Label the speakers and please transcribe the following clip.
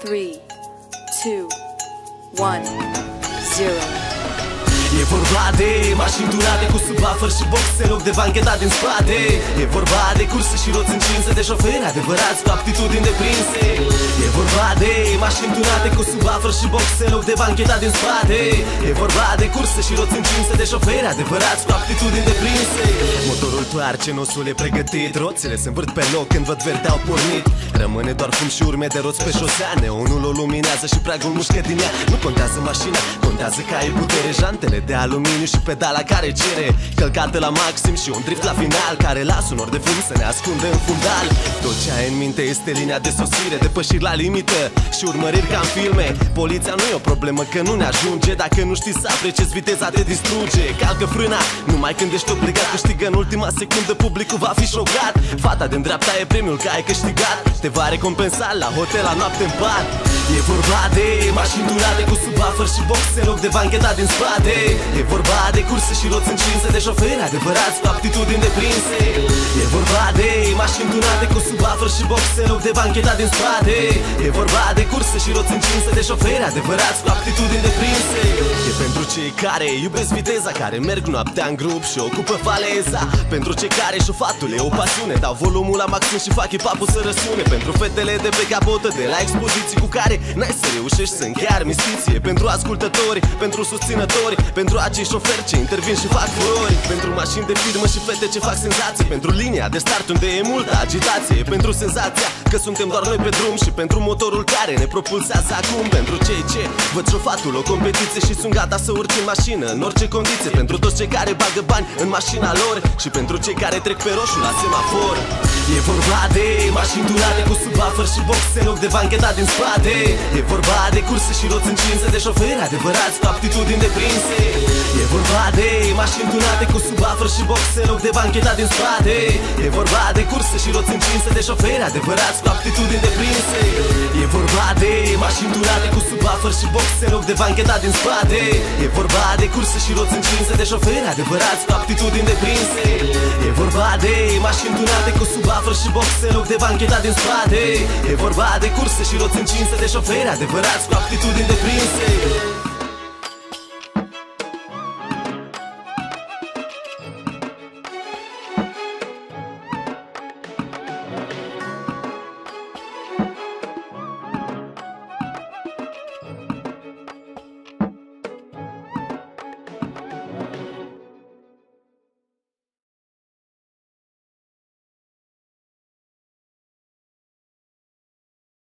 Speaker 1: three, two, one, zero.
Speaker 2: E vorba de mașini durate cu subwoofer și box în loc de bancheta din spate. E vorba de curse și roți încinse de șoferi adevărați cu aptitudini deprinse. E vorba de mașini durate cu subwoofer și box în loc de bancheta din spate. E vorba de curse și roți încinse de șoferi adevărați cu aptitudini deprinse Motorul toarce, nosul e pregătit. Roțile se învârt pe loc când văd verde au pornit. Rămâne doar fum și urme de roți pe șosea Neonul o luminează și pragul mușcă din ea. Nu contează mașina, contează că ai putere. Jantele de aluminiu și pedala care cere. Călcată la maxim și un drift la final Care lasă un or de fum să ne ascunde în fundal. Tot ce ai în minte este linia de sosire Depășiri la limită și urmăriri ca în filme. Poliția nu e o problemă că nu ne ajunge. Dacă nu știi să apreciezi viteza te distruge. Calcă frâna numai când ești obligat Câștigă în ultima secundă publicul va fi șocat. Fata din dreapta e premiul că ai câștigat. Te va recompensa la hotel la noapte în pat. E vorba de mașini durate cu subwoofer și box în loc de bancheta din spate. E vorba de curse și roți încinse de șoferi adevărați cu aptitudini deprinse. E vorba de mașini durate cu subwoofer și box în loc de bancheta din spate. E vorba de curse și roți încinse de șoferi adevărați cu aptitudini deprinse. E pentru cei care iubesc viteza Care merg noaptea în grup și ocupă faleza. Pentru cei care șofatul e o pasiune. Dau volumul la maxim și fac hip să răsune. Pentru fetele de pe capotă de la expoziții Cu care n-ai să reușești să închei armistiție. Pentru ascultători, pentru susținători Pentru acei șoferi ce intervin și fac furori Pentru mașini de firmă și fete ce fac senzații. Pentru linia de start unde e multă agitație. Pentru senzația că suntem doar noi pe drum Și pentru motorul care ne propulsează acum. Pentru cei ce văd șofatul o competiție Și sunt gata să urce în mașină în orice condiție. Pentru toți cei care bagă bani în mașina lor Și pentru cei care trec pe roșu la semafor. E vorba de mașini durate cu subwoofer și box în loc de bancheta din spate. E vorba de curse și roți încinse de șoferi adevărați cu aptitudini deprinse. E vorba de mașini tunate cu subwoofer și box în loc de bancheta din spate. E vorba de curse și roți încinse de șoferi adevărați cu aptitudini deprinse. E vorba de mașini tunate cu subwoofer și box în loc de bancheta din spate. E vorba de curse și roți încinse de șoferi adevărați cu aptitudini deprinse. E vorba de mașini tunate cu subwoofer și box în loc de bancheta din spate. E vorba de curse și roți încinse de șoferi adevărați cu aptitudini deprinse